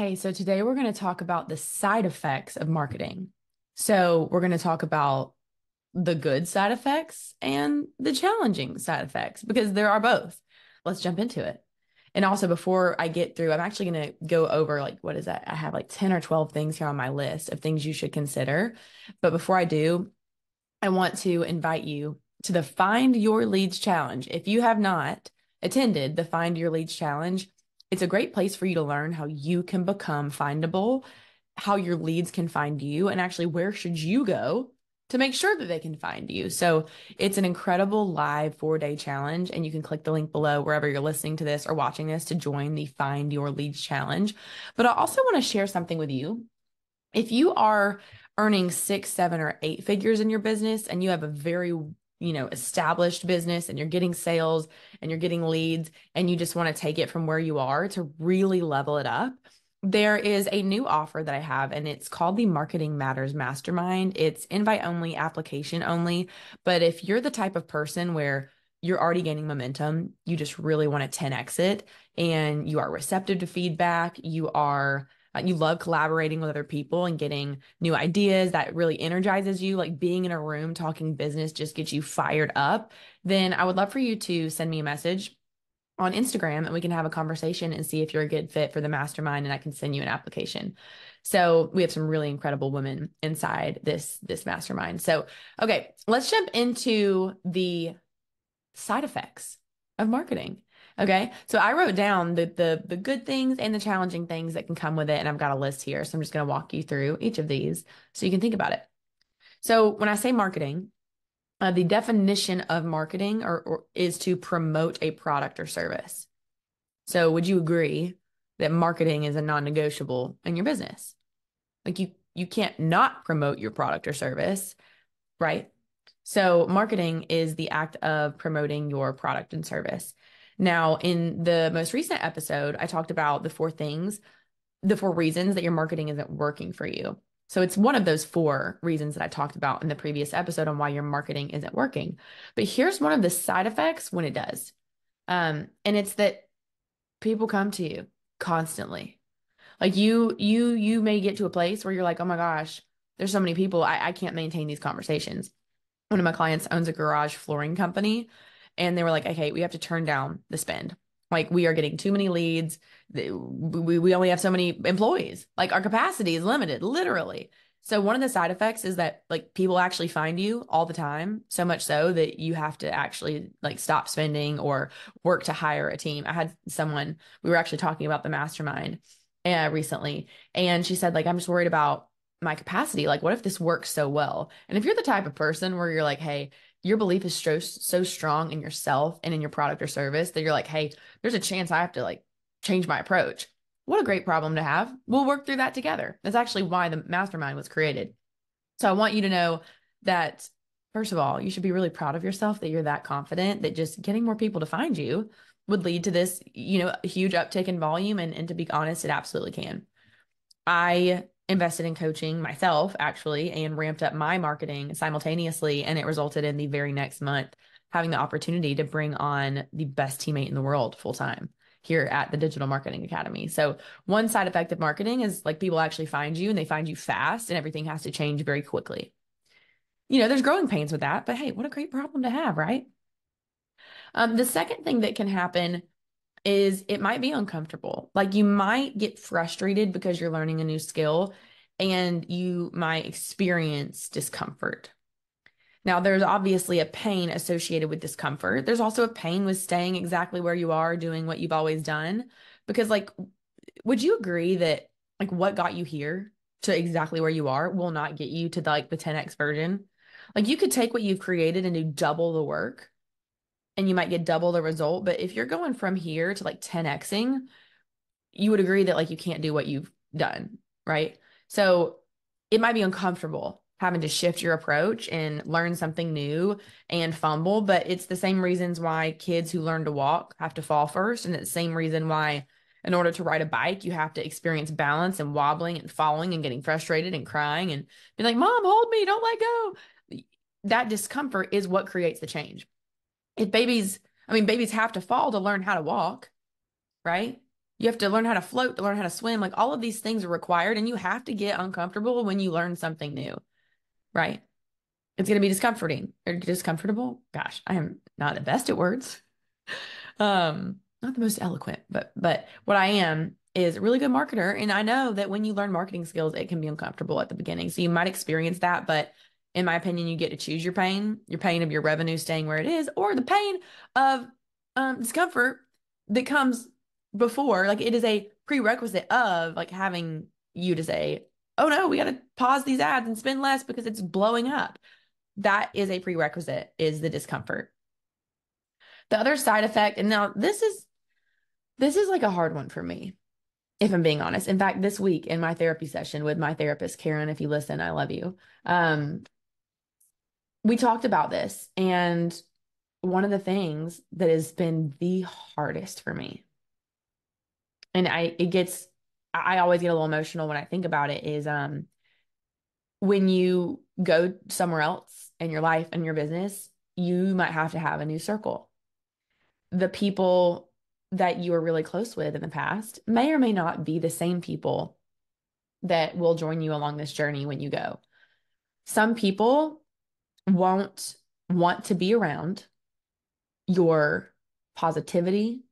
Hey, so today we're going to talk about the side effects of marketing. So, we're going to talk about the good side effects and the challenging side effects because there are both. Let's jump into it. And also, before I get through, I'm actually going to go over like, what is that? I have like 10 or 12 things here on my list of things you should consider. But before I do, I want to invite you to the Find Your Leads Challenge. If you have not attended the Find Your Leads Challenge, it's a great place for you to learn how you can become findable, how your leads can find you, and actually where should you go to make sure that they can find you. So it's an incredible live four day challenge, and you can click the link below wherever you're listening to this or watching this to join the Find Your Leads Challenge. But I also want to share something with you. If you are earning six, seven, or eight figures in your business and you have a very you know established business and you're getting sales and you're getting leads and you just want to take it from where you are to really level it up there is a new offer that I have, and it's called the Marketing Matters Mastermind. It's invite only, application only. But if you're the type of person where you're already gaining momentum, you just really want to 10x it, and you are receptive to feedback, you are Uh, you love collaborating with other people and getting new ideas that really energizes you, like being in a room talking business just gets you fired up, then I would love for you to send me a message on Instagram and we can have a conversation and see if you're a good fit for the mastermind and I can send you an application. So we have some really incredible women inside this this mastermind. So okay, let's jump into the side effects of marketing. Okay. So I wrote down the the the good things and the challenging things that can come with it and I've got a list here. So I'm just going to walk you through each of these so you can think about it. So when I say marketing, uh, the definition of marketing or, or is to promote a product or service. So would you agree that marketing is a non-negotiable in your business? Like you you can't not promote your product or service, right? So marketing is the act of promoting your product and service. Now, in the most recent episode, I talked about the four things, the four reasons that your marketing isn't working for you. So it's one of those four reasons that I talked about in the previous episode on why your marketing isn't working. But here's one of the side effects when it does. Um, and it's that people come to you constantly. Like you, you, you may get to a place where you're like, oh my gosh, there's so many people. I, I can't maintain these conversations. One of my clients owns a garage flooring company, and they were like, okay, we have to turn down the spend. Like we are getting too many leads. We, we only have so many employees. Like our capacity is limited, literally. So one of the side effects is that like people actually find you all the time, so much so that you have to actually like stop spending or work to hire a team. I had someone we were actually talking about the mastermind uh, recently, and she said like I'm just worried about my capacity. Like what if this works so well? And if you're the type of person where you're like, hey, your belief is so so strong in yourself and in your product or service that you're like, hey, there's a chance I have to like change my approach. What a great problem to have. We'll work through that together. That's actually why the mastermind was created. So I want you to know that first of all, you should be really proud of yourself that you're that confident that just getting more people to find you would lead to this, you know, huge uptick in volume and and to be honest, it absolutely can. I invested in coaching myself actually and ramped up my marketing simultaneously and it resulted in the very next month having the opportunity to bring on the best teammate in the world full time here at the Digital Marketing Academy. So, one side effect of marketing is like people actually find you and they find you fast and everything has to change very quickly. You know, there's growing pains with that, but hey, what a great problem to have, right? Um, the second thing that can happen is it might be uncomfortable. Like you might get frustrated because you're learning a new skill and you might experience discomfort. Now, there's obviously a pain associated with discomfort. There's also a pain with staying exactly where you are, doing what you've always done. Because, like, would you agree that, like, what got you here to exactly where you are will not get you to, the, like, the 10x version? Like, you could take what you've created and do double the work and you might get double the result. But if you're going from here to like 10xing, you would agree that like you can't do what you've done, right? So it might be uncomfortable having to shift your approach and learn something new and fumble, but it's the same reasons why kids who learn to walk have to fall first. And it's the same reason why, in order to ride a bike, you have to experience balance and wobbling and falling and getting frustrated and crying and be like, Mom, hold me, don't let go. That discomfort is what creates the change if babies, I mean, babies have to fall to learn how to walk, right? You have to learn how to float, to learn how to swim. Like all of these things are required, and you have to get uncomfortable when you learn something new, right? It's going to be discomforting or discomfortable. Gosh, I am not the best at words. Um, not the most eloquent, but but what I am is a really good marketer. And I know that when you learn marketing skills, it can be uncomfortable at the beginning. So you might experience that, but in my opinion, you get to choose your pain, your pain of your revenue staying where it is, or the pain of um, discomfort that comes before. Like it is a prerequisite of like having you to say, oh no, we got to pause these ads and spend less because it's blowing up. That is a prerequisite, is the discomfort. The other side effect, and now this is this is like a hard one for me if I'm being honest. In fact, this week in my therapy session with my therapist, Karen, if you listen, I love you. Um, we talked about this. And one of the things that has been the hardest for me, and I, it gets, I always get a little emotional when I think about it, is um, when you go somewhere else in your life and your business, you might have to have a new circle. The people that you were really close with in the past may or may not be the same people that will join you along this journey when you go. Some people won't want to be around your positivity,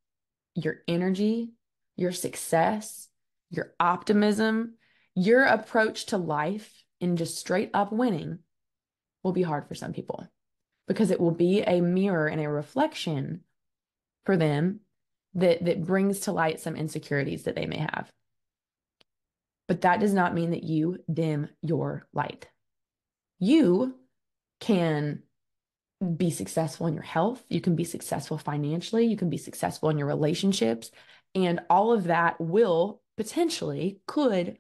your energy, your success, your optimism, your approach to life and just straight up winning will be hard for some people because it will be a mirror and a reflection for them that that brings to light some insecurities that they may have. But that does not mean that you dim your light. You can be successful in your health, you can be successful financially, you can be successful in your relationships, and all of that will potentially could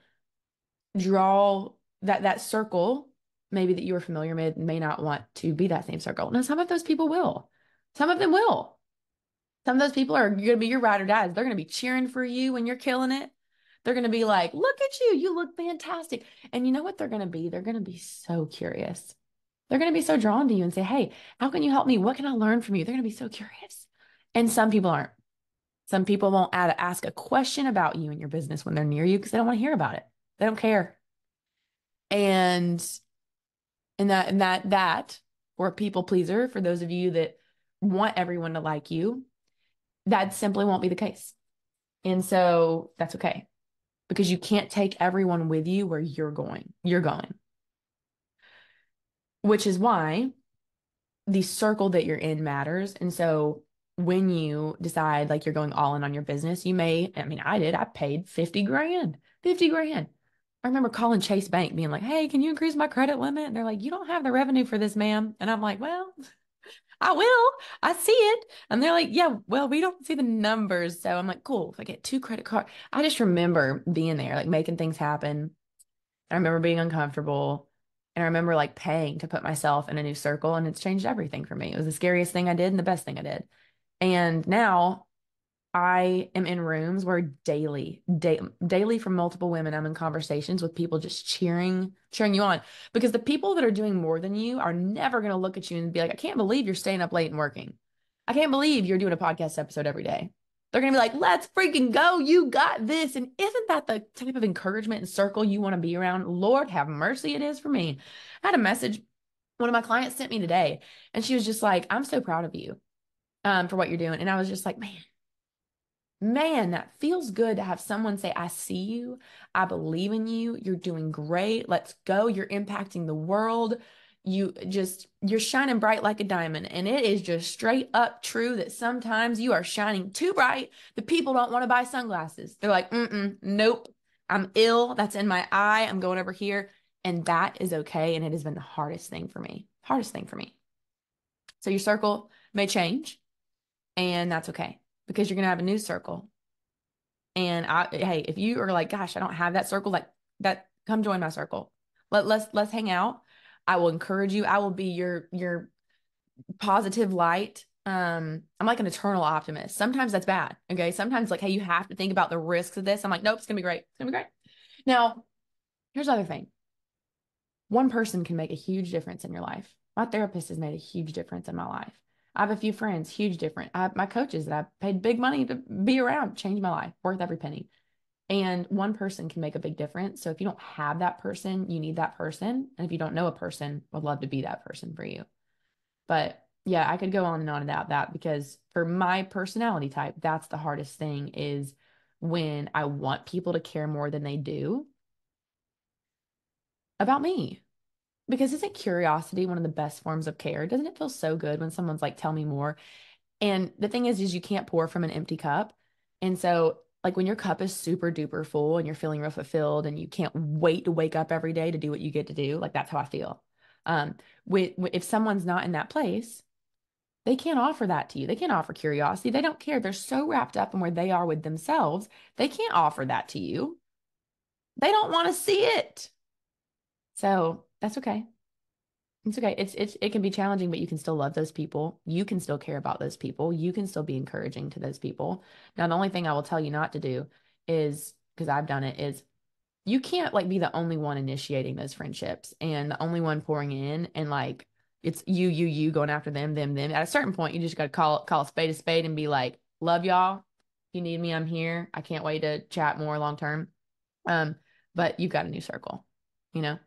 draw that that circle maybe that you were familiar with may not want to be that same circle. Now some of those people will. Some of them will. Some of those people are going to be your ride or dies. They're going to be cheering for you when you're killing it. They're going to be like, look at you. You look fantastic. And you know what they're going to be? They're going to be so curious. They're going to be so drawn to you and say, hey, how can you help me? What can I learn from you? They're going to be so curious. And some people aren't. Some people won't add, ask a question about you and your business when they're near you because they don't want to hear about it. They don't care. And and that and that that or people pleaser for those of you that want everyone to like you that simply won't be the case. And so that's okay because you can't take everyone with you where you're going. You're going. Which is why the circle that you're in matters. And so when you decide like you're going all in on your business, you may, I mean, I did, I paid 50 grand, 50 grand. I remember calling Chase Bank being like, hey, can you increase my credit limit? And they're like, you don't have the revenue for this, ma'am. And I'm like, well, I will. I see it. And they're like, yeah, well, we don't see the numbers. So I'm like, cool. If I get two credit card, I just remember being there, like making things happen. I remember being uncomfortable. And I remember like paying to put myself in a new circle. And it's changed everything for me. It was the scariest thing I did and the best thing I did. And now I am in rooms where daily, da- daily from multiple women, I'm in conversations with people just cheering, cheering you on. Because the people that are doing more than you are never going to look at you and be like, I can't believe you're staying up late and working. I can't believe you're doing a podcast episode every day. They're going to be like, let's freaking go. You got this. And isn't that the type of encouragement and circle you want to be around? Lord have mercy, it is for me. I had a message one of my clients sent me today, and she was just like, I'm so proud of you um, for what you're doing. And I was just like, man, man, that feels good to have someone say, I see you. I believe in you. You're doing great. Let's go. You're impacting the world. You just, you're shining bright like a diamond. And it is just straight up true that sometimes you are shining too bright. The people don't want to buy sunglasses. They're like, mm nope. I'm ill. That's in my eye. I'm going over here. And that is okay. And it has been the hardest thing for me. Hardest thing for me. So your circle may change, and that's okay because you're going to have a new circle. And I, hey, if you are like, gosh, I don't have that circle, like that, come join my circle. Let let's let's hang out. I will encourage you. I will be your your positive light. Um, I'm like an eternal optimist. Sometimes that's bad. Okay. Sometimes like, hey, you have to think about the risks of this. I'm like, nope, it's gonna be great. It's gonna be great. Now, here's the other thing. One person can make a huge difference in your life. My therapist has made a huge difference in my life. I have a few friends, huge different. I have my coaches that I paid big money to be around, changed my life, worth every penny. And one person can make a big difference. So if you don't have that person, you need that person. And if you don't know a person, would love to be that person for you. But yeah, I could go on and on about that because for my personality type, that's the hardest thing is when I want people to care more than they do about me. Because isn't curiosity one of the best forms of care? Doesn't it feel so good when someone's like, tell me more? And the thing is, is you can't pour from an empty cup. And so like when your cup is super duper full and you're feeling real fulfilled and you can't wait to wake up every day to do what you get to do, like that's how I feel. Um, with, if someone's not in that place, they can't offer that to you. They can't offer curiosity. They don't care. They're so wrapped up in where they are with themselves. They can't offer that to you. They don't want to see it. So that's okay. It's okay. It's it's it can be challenging, but you can still love those people. You can still care about those people. You can still be encouraging to those people. Now, the only thing I will tell you not to do is because I've done it is you can't like be the only one initiating those friendships and the only one pouring in and like it's you, you, you going after them, them, them. At a certain point, you just got to call call a spade a spade and be like, "Love y'all. If you need me, I'm here. I can't wait to chat more long term." Um, but you've got a new circle, you know.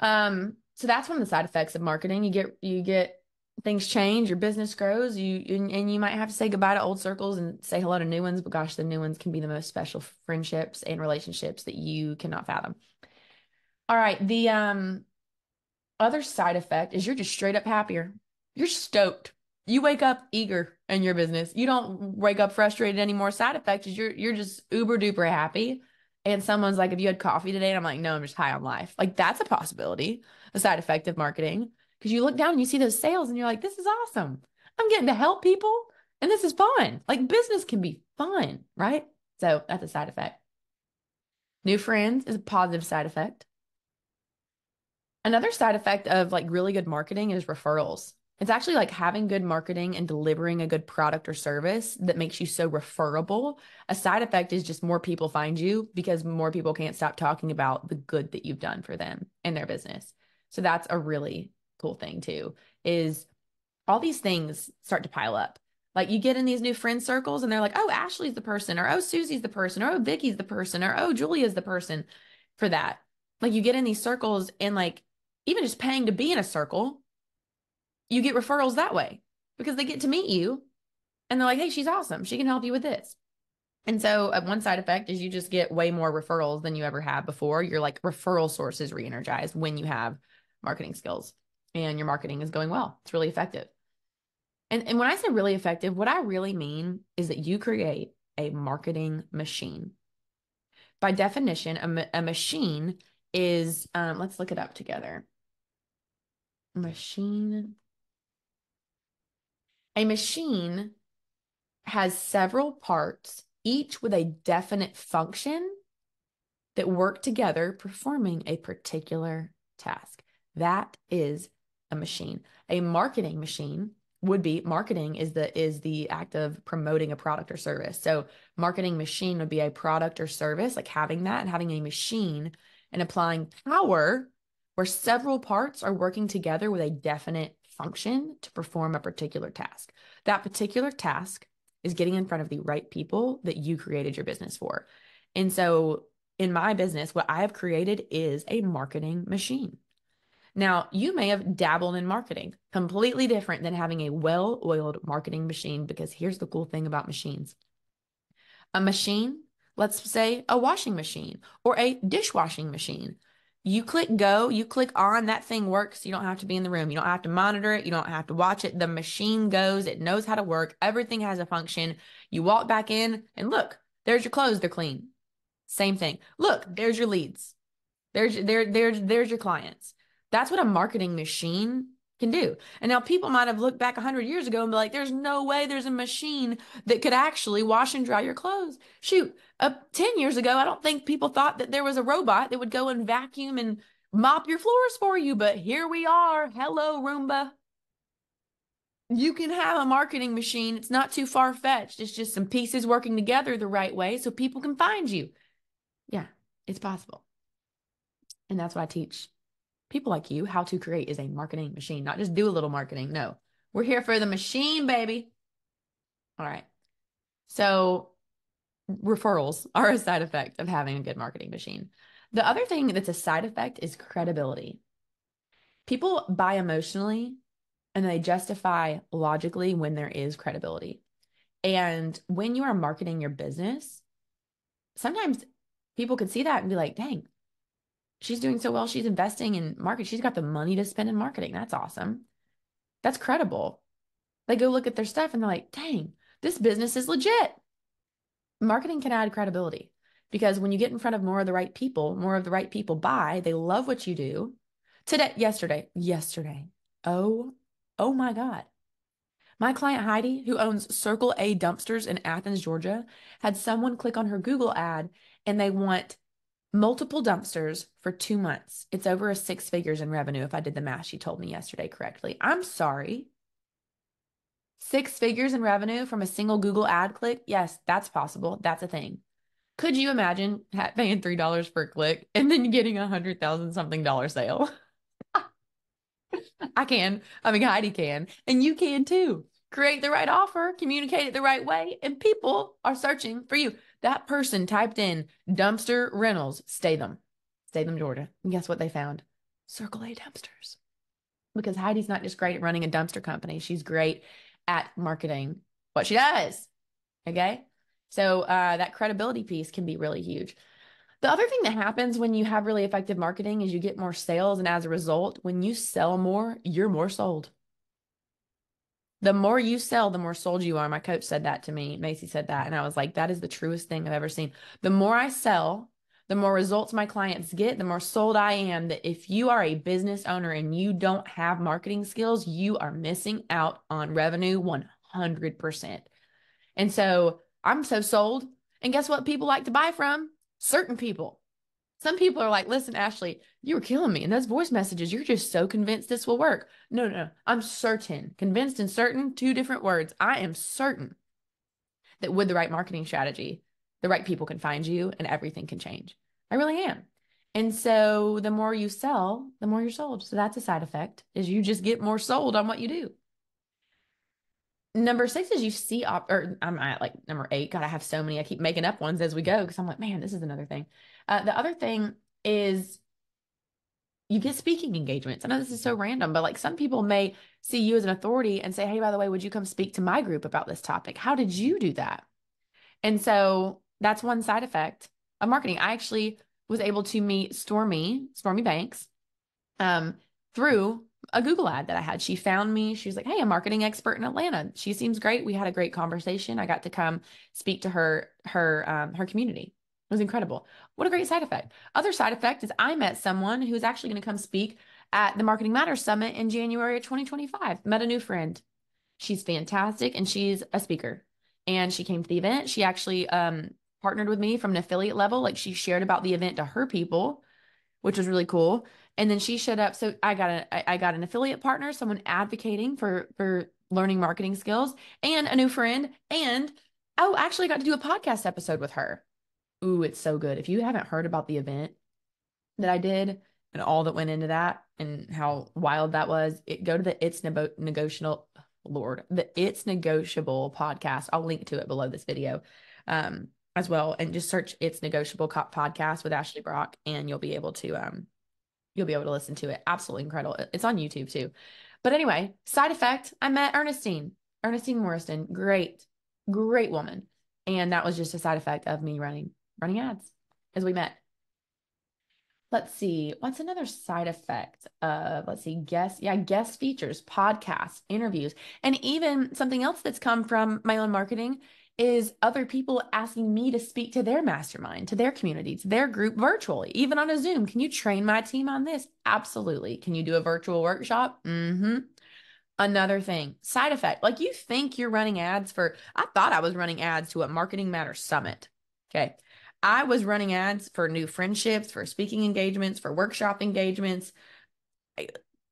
Um, so that's one of the side effects of marketing. You get you get things change, your business grows, you and, and you might have to say goodbye to old circles and say hello to new ones. But gosh, the new ones can be the most special friendships and relationships that you cannot fathom. All right, the um other side effect is you're just straight up happier. You're stoked. You wake up eager in your business. You don't wake up frustrated anymore. Side effect is you're you're just uber duper happy. And someone's like, "Have you had coffee today?" And I'm like, "No, I'm just high on life." Like that's a possibility, a side effect of marketing. Because you look down and you see those sales, and you're like, "This is awesome. I'm getting to help people, and this is fun. Like business can be fun, right?" So that's a side effect. New friends is a positive side effect. Another side effect of like really good marketing is referrals. It's actually like having good marketing and delivering a good product or service that makes you so referable. A side effect is just more people find you because more people can't stop talking about the good that you've done for them and their business. So that's a really cool thing too. Is all these things start to pile up. Like you get in these new friend circles and they're like, "Oh, Ashley's the person," or "Oh, Susie's the person," or "Oh, Vicky's the person," or "Oh, Julia's the person for that." Like you get in these circles and like even just paying to be in a circle, you get referrals that way because they get to meet you and they're like, hey, she's awesome. She can help you with this. And so, uh, one side effect is you just get way more referrals than you ever have before. Your like referral sources re energized when you have marketing skills and your marketing is going well. It's really effective. And, and when I say really effective, what I really mean is that you create a marketing machine. By definition, a, a machine is, um, let's look it up together machine. A machine has several parts, each with a definite function that work together, performing a particular task. That is a machine. A marketing machine would be marketing is the is the act of promoting a product or service. So marketing machine would be a product or service, like having that and having a machine and applying power where several parts are working together with a definite function to perform a particular task. That particular task is getting in front of the right people that you created your business for. And so in my business, what I have created is a marketing machine. Now, you may have dabbled in marketing, completely different than having a well oiled marketing machine, because here's the cool thing about machines a machine, let's say a washing machine or a dishwashing machine, you click go, you click on, that thing works. You don't have to be in the room. You don't have to monitor it. You don't have to watch it. The machine goes, it knows how to work. Everything has a function. You walk back in and look, there's your clothes, they're clean. Same thing. Look, there's your leads. There's there there's there's your clients. That's what a marketing machine can do. And now people might have looked back 100 years ago and be like, there's no way there's a machine that could actually wash and dry your clothes. Shoot, uh, 10 years ago, I don't think people thought that there was a robot that would go and vacuum and mop your floors for you. But here we are. Hello, Roomba. You can have a marketing machine. It's not too far fetched. It's just some pieces working together the right way so people can find you. Yeah, it's possible. And that's what I teach people like you how to create is a marketing machine, not just do a little marketing. No, We're here for the machine, baby. All right. So referrals are a side effect of having a good marketing machine. The other thing that's a side effect is credibility. People buy emotionally and they justify logically when there is credibility. And when you are marketing your business, sometimes people could see that and be like, dang, she's doing so well. She's investing in market. She's got the money to spend in marketing. That's awesome. That's credible. They go look at their stuff and they're like, dang, this business is legit. Marketing can add credibility because when you get in front of more of the right people, more of the right people buy, they love what you do. Today, yesterday, yesterday. Oh, oh my God. My client Heidi, who owns Circle A Dumpsters in Athens, Georgia, had someone click on her Google ad and they want multiple dumpsters for two months. It's over a six figures in revenue if I did the math she told me yesterday correctly. I'm sorry. Six figures in revenue from a single Google ad click? Yes, that's possible. That's a thing. Could you imagine paying $3 per click and then getting a hundred thousand something dollar sale? I can. I mean, Heidi can, and you can too. Create the right offer, communicate it the right way, and people are searching for you. That person typed in dumpster rentals, Statham, Statham, Georgia. And guess what they found? Circle A dumpsters. Because Heidi's not just great at running a dumpster company, she's great at marketing what she does. Okay. So uh, that credibility piece can be really huge. The other thing that happens when you have really effective marketing is you get more sales. And as a result, when you sell more, you're more sold. The more you sell, the more sold you are. My coach said that to me. Macy said that. And I was like, that is the truest thing I've ever seen. The more I sell, the more results my clients get, the more sold I am that if you are a business owner and you don't have marketing skills, you are missing out on revenue 100%. And so I'm so sold. And guess what people like to buy from? certain people. Some people are like, listen, Ashley, you were killing me. And those voice messages, you're just so convinced this will work. No, no, I'm certain, convinced and certain, two different words. I am certain that with the right marketing strategy, the right people can find you and everything can change. I really am. And so the more you sell, the more you're sold. So that's a side effect is you just get more sold on what you do. Number six is you see, op- or I'm at like number eight. God, I have so many. I keep making up ones as we go because I'm like, man, this is another thing. Uh, the other thing is you get speaking engagements. I know this is so random, but like some people may see you as an authority and say, hey, by the way, would you come speak to my group about this topic? How did you do that? And so that's one side effect of marketing. I actually was able to meet Stormy, Stormy Banks, um, through a Google ad that I had. She found me. She was like, Hey, a marketing expert in Atlanta. She seems great. We had a great conversation. I got to come speak to her, her, um, her community. It was incredible. What a great side effect. Other side effect is I met someone who's actually going to come speak at the Marketing Matters Summit in January of 2025. Met a new friend. She's fantastic and she's a speaker. And she came to the event. She actually um, partnered with me from an affiliate level. Like she shared about the event to her people, which was really cool and then she showed up. So i got a i got an affiliate partner someone advocating for for learning marketing skills and a new friend. And oh actually got to do a podcast episode with her. Ooh it's so good. If you haven't heard about the event that i did and all that went into that and how wild that was it go to the it's negotiable lord the it's negotiable podcast. I'll link to it below this video um as well. And just search it's negotiable podcast with ashley brock and you'll be able to um you'll be able to listen to it. Absolutely incredible. It's on YouTube too. But anyway, side effect, I met Ernestine, Ernestine Morrison, great, great woman. And that was just a side effect of me running, running ads as we met. Let's see, what's another side effect of, let's see, guest, yeah, guest features, podcasts, interviews, and even something else that's come from my own marketing is other people asking me to speak to their mastermind, to their community, to their group virtually, even on a Zoom. Can you train my team on this? Absolutely. Can you do a virtual workshop? Mm-hmm. Another thing, side effect. Like you think you're running ads for, I thought I was running ads to a Marketing Matters Summit. Okay. I was running ads for new friendships, for speaking engagements, for workshop engagements,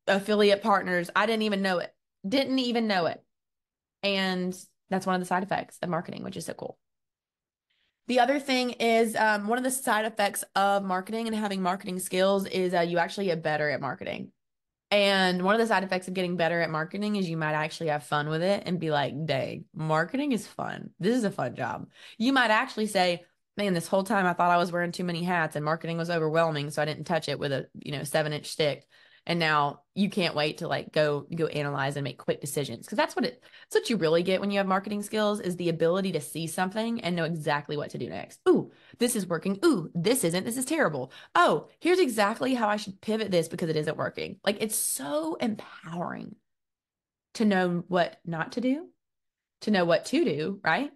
affiliate partners. I didn't even know it. Didn't even know it. And that's one of the side effects of marketing, which is so cool. The other thing is um, one of the side effects of marketing and having marketing skills is uh, you actually get better at marketing. And one of the side effects of getting better at marketing is you might actually have fun with it and be like, dang, marketing is fun. This is a fun job. You might actually say, man, this whole time I thought I was wearing too many hats and marketing was overwhelming. So I didn't touch it with a, you know, seven inch stick and now you can't wait to like go go analyze and make quick decisions. Because that's what it that's what you really get when you have marketing skills is the ability to see something and know exactly what to do next. Ooh this is working. Ooh this isn't. This is terrible. Oh here's exactly how i should pivot this because it isn't working. Like it's so empowering to know what not to do to know what to do right?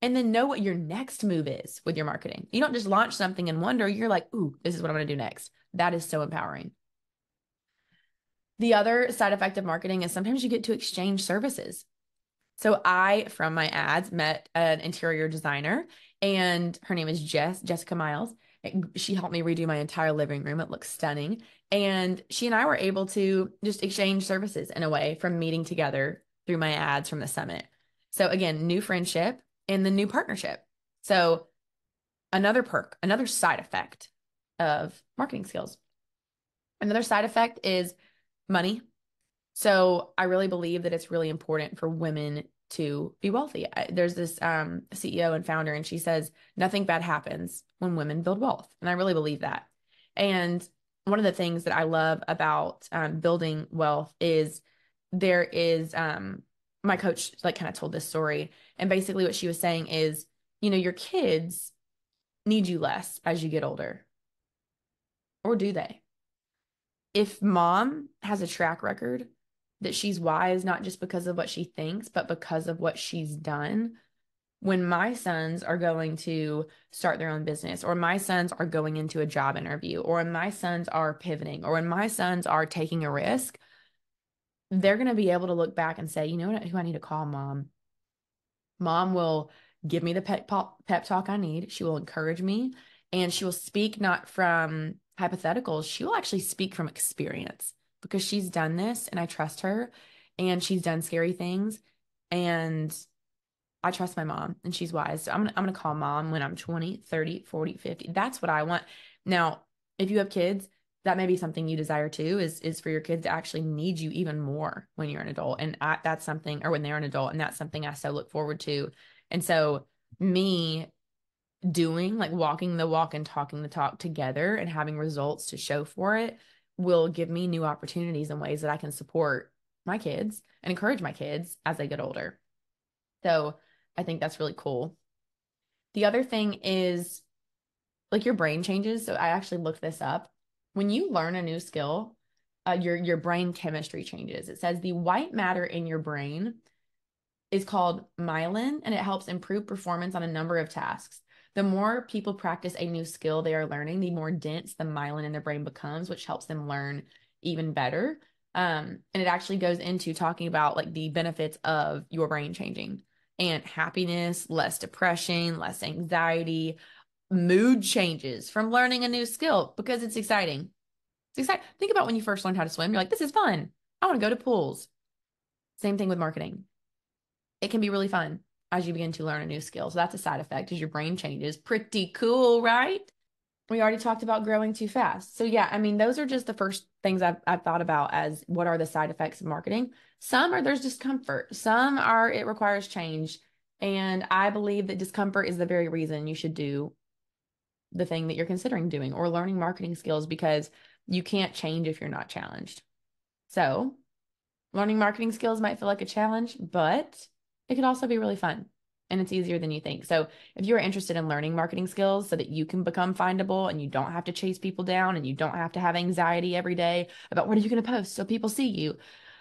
And then know what your next move is with your marketing. You don't just launch something and wonder you're like ooh this is what i'm going to do next. That is so empowering the other side effect of marketing is sometimes you get to exchange services. So I, from my ads, met an interior designer and her name is Jess, Jessica Miles. She helped me redo my entire living room. It looks stunning. And she and I were able to just exchange services in a way from meeting together through my ads from the summit. So again, new friendship and the new partnership. So another perk, another side effect of marketing skills. Another side effect is money. So I really believe that it's really important for women to be wealthy. There's this um, CEO and founder, and she says nothing bad happens when women build wealth, and I really believe that. And one of the things that I love about um, building wealth is there is um, my coach like kind of told this story, and basically what she was saying is, you know, your kids need you less as you get older, or do they? If mom has a track record that she's wise, not just because of what she thinks, but because of what she's done, when my sons are going to start their own business, or my sons are going into a job interview, or when my sons are pivoting, or when my sons are taking a risk, they're going to be able to look back and say, you know what, who I need to call mom. Mom will give me the pep, pep talk I need. She will encourage me and she will speak not from hypotheticals, she will actually speak from experience because she's done this and I trust her and she's done scary things and I trust my mom and she's wise. So I'm gonna, I'm going to call mom when I'm 20, 30, 40, 50. That's what I want. Now, if you have kids, that may be something you desire too is is for your kids to actually need you even more when you're an adult and I, that's something or when they're an adult and that's something I so look forward to. And so me doing, like walking the walk and talking the talk together and having results to show for it will give me new opportunities and ways that I can support my kids and encourage my kids as they get older. So I think that's really cool. The other thing is like your brain changes. So I actually looked this up. When you learn a new skill, uh, your your brain chemistry changes. It says the white matter in your brain is called myelin and it helps improve performance on a number of tasks the more people practice a new skill they are learning, the more dense the myelin in their brain becomes, which helps them learn even better. Um, and it actually goes into talking about like the benefits of your brain changing and happiness, less depression, less anxiety, mood changes from learning a new skill because it's exciting. It's exciting. Think about when you first learned how to swim. You're like, this is fun. I want to go to pools. Same thing with marketing. It can be really fun as you begin to learn a new skill. So that's a side effect as your brain changes. Pretty cool, right? We already talked about growing too fast. So yeah, I mean, those are just the first things I've, I've thought about as what are the side effects of marketing. Some are there's discomfort. Some are it requires change. And I believe that discomfort is the very reason you should do the thing that you're considering doing or learning marketing skills because you can't change if you're not challenged. So learning marketing skills might feel like a challenge, but it could also be really fun and it's easier than you think. So, if you're interested in learning marketing skills so that you can become findable and you don't have to chase people down and you don't have to have anxiety every day about what are you going to post so people see you,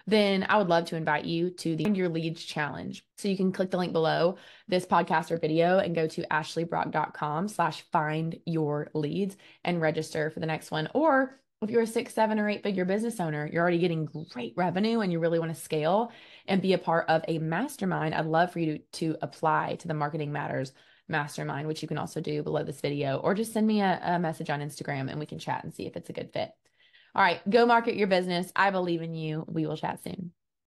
then I would love to invite you to the Your Leads Challenge. So you can click the link below this podcast or video and go to ashleybrock.com slash find your leads and register for the next one. Or if you're a six, seven, or eight figure business owner, you're already getting great revenue and you really want to scale and be a part of a mastermind, I'd love for you to, to apply to the Marketing Matters mastermind, which you can also do below this video, or just send me a, a message on Instagram and we can chat and see if it's a good fit. All right, go market your business. I believe in you. We will chat soon.